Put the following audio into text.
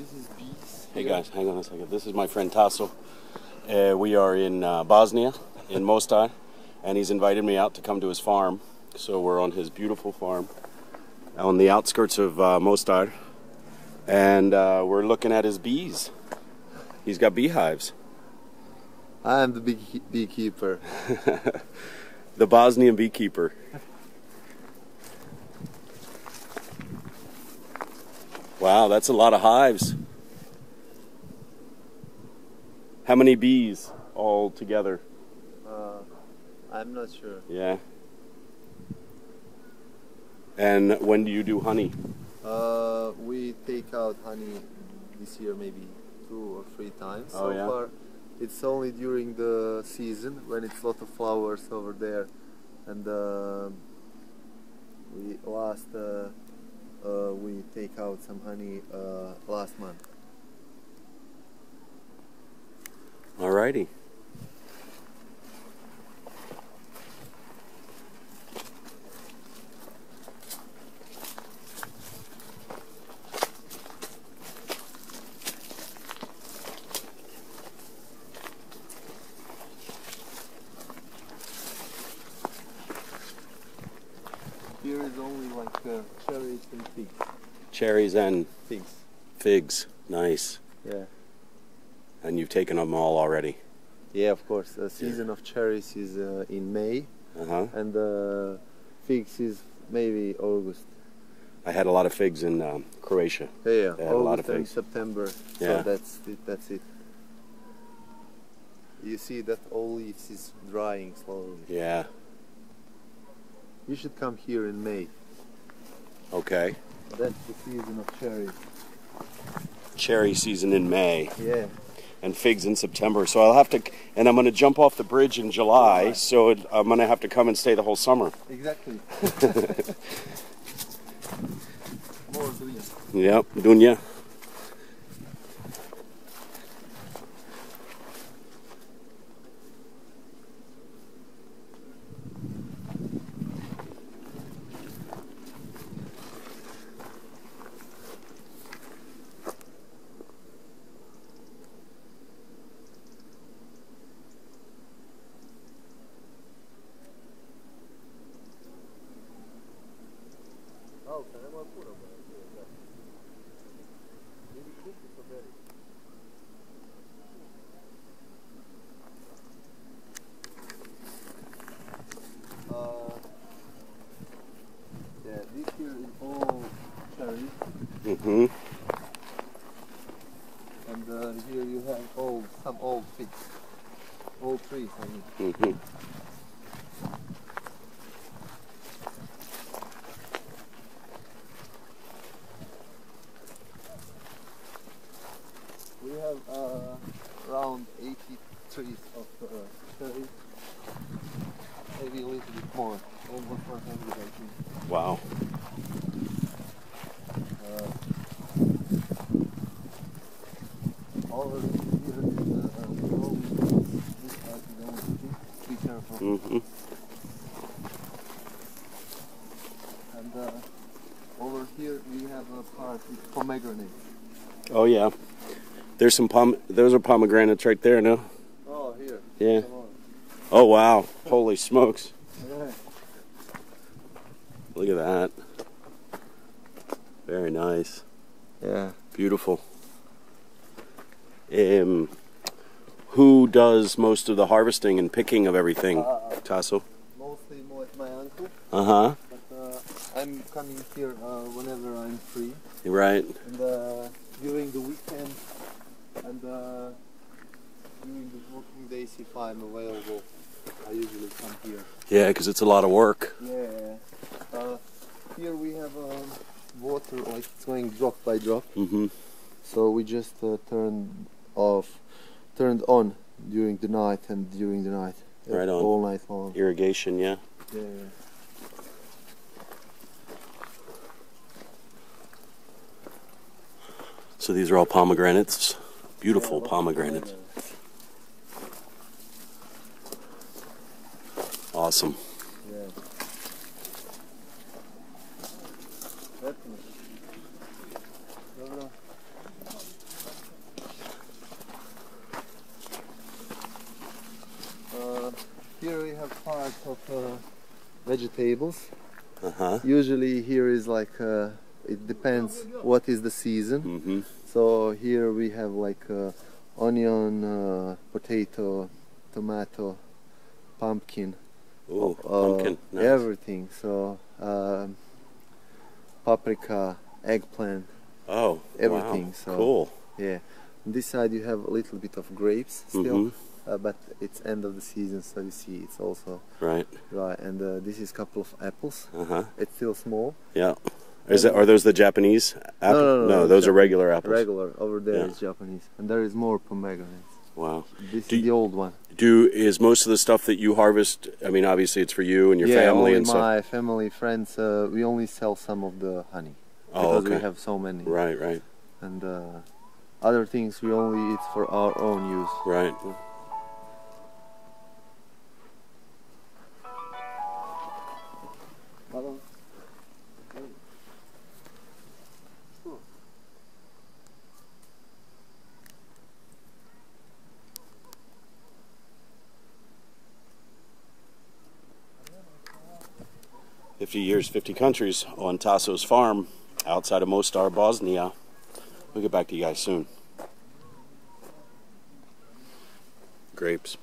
This is bees. Hey guys, hang on a second. This is my friend Tasso. Uh, we are in uh, Bosnia, in Mostar, and he's invited me out to come to his farm. So we're on his beautiful farm on the outskirts of uh, Mostar, and uh, we're looking at his bees. He's got beehives. I am the bee beekeeper. the Bosnian beekeeper. Wow, that's a lot of hives. How many bees all together? Uh, I'm not sure. Yeah. And when do you do honey? Uh, we take out honey this year maybe two or three times. Oh, so yeah? far, it's only during the season when it's a lot of flowers over there, and uh, we last uh, we take out some honey uh, last month. Alrighty. Here is only like uh, cherries and figs. Cherries and Figs. figs. Nice. Yeah. And you've taken them all already. Yeah, of course. The season of cherries is uh, in May, Uh huh. and uh, figs is maybe August. I had a lot of figs in um, Croatia. Yeah, yeah. Had a lot August of and figs. September. Yeah. So that's it, that's it. You see that all leaves is drying slowly. Yeah. You should come here in May. Okay. That's the season of cherries. Cherry season in May Yeah. and figs in September. So I'll have to, and I'm going to jump off the bridge in July. July. So it, I'm going to have to come and stay the whole summer. Exactly. More green. Yep, Dunya. Can I put them Maybe cook it a bit. Uh, yeah, this here is all cherries, Mm-hmm. and uh, here you have old, some old figs, old trees. I mean. Mm-hmm. We have uh, around 80 trees of uh, cherries, maybe a little bit more, almost 100 I think. Wow. Uh, uh, careful. Mm-hmm. And uh, over here we have a part with pomegranate. Oh yeah. There's some pom. Those are pomegranates right there. No. Oh, here. Yeah. Oh wow. Holy smokes. Yeah. Look at that. Very nice. Yeah. Beautiful. Um, who does most of the harvesting and picking of everything? Uh, Tasso. mostly mo- my uncle, Uh huh. but uh, I'm coming here uh, whenever I'm free. Right. And uh, during the weekend and uh, during the working days, if I'm available, I usually come here. Yeah, because it's a lot of work. Yeah. Uh, here we have um, water, like it's going drop by drop. Mm-hmm. So we just uh, turned off, turned on during the night and during the night. Right on. All night long. Irrigation. Yeah. Yeah. So these are all pomegranates. Beautiful pomegranates. Awesome. Uh, here we have part of uh, vegetables. Uh -huh. Usually here is like, uh, it depends what is the season. Mm -hmm. So here we have like uh, onion, uh, potato, tomato, pumpkin, Ooh, uh, pumpkin. Nice. everything. So um, paprika, eggplant, Oh, everything, Wow. so- Cool. yeah. On this side you have a little bit of grapes still, Mhm. uh, but it's end of the season, so you see it's also Right. dry. And uh, this is a couple of apples. Uh huh. It's still small, Yeah. Is that are those the Japanese apples? no, no, no, those are regular apples. regular. Over there is Yeah. Japanese, and there is more pomegranates. Wow. This Do is the old one. Do is most of the stuff that you harvest? I mean, obviously it's for you and your yeah, family and stuff. my family, friends. Uh, we only sell some of the honey Oh, because okay. we have so many. Right, right, And uh, other things we only eat for our own use. right. Fifty years, fifty countries on Tasso's farm outside of Mostar, Bosnia. We'll get back to you guys soon. Grapes.